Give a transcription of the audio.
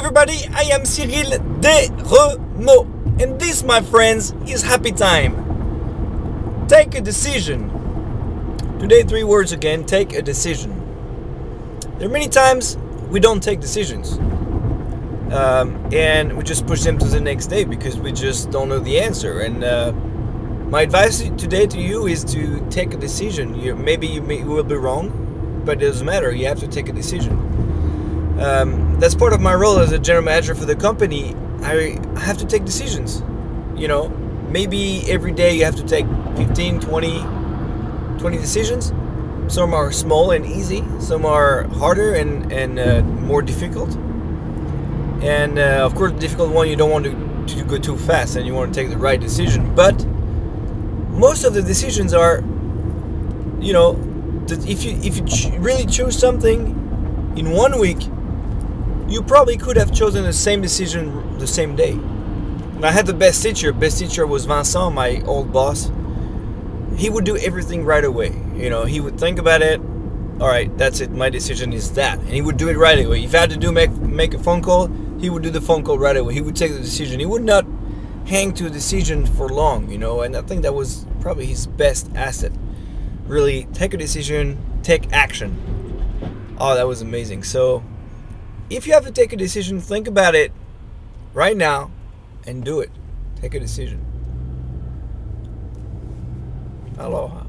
I am Cyril Desremaux, and this, my friends, is happeetime. Take a decision. Today, three words again take a decision. There are many times we don't take decisions. Um, and we just push them to the next day because we just don't know the answer. And uh, my advice today to you is to take a decision. You, maybe you, may, you will be wrong, but it doesn't matter. You have to take a decision. Um, that's part of my role as a general manager for the company. I have to take decisions. You know, maybe every day you have to take 15, 20, 20 decisions. Some are small and easy, some are harder and, and uh, more difficult. And uh, of course, the difficult one, you don't want to, to go too fast and you want to take the right decision. But most of the decisions are, you know, that if you if you ch- really choose something in one week, you probably could have chosen the same decision the same day. And I had the best teacher. Best teacher was Vincent, my old boss. He would do everything right away. You know, he would think about it. All right, that's it. My decision is that, and he would do it right away. If I had to do make make a phone call, he would do the phone call right away. He would take the decision. He would not hang to a decision for long, you know. And I think that was probably his best asset. Really take a decision, take action. Oh, that was amazing. So, if you have to take a decision, think about it right now and do it. Take a decision. Aloha.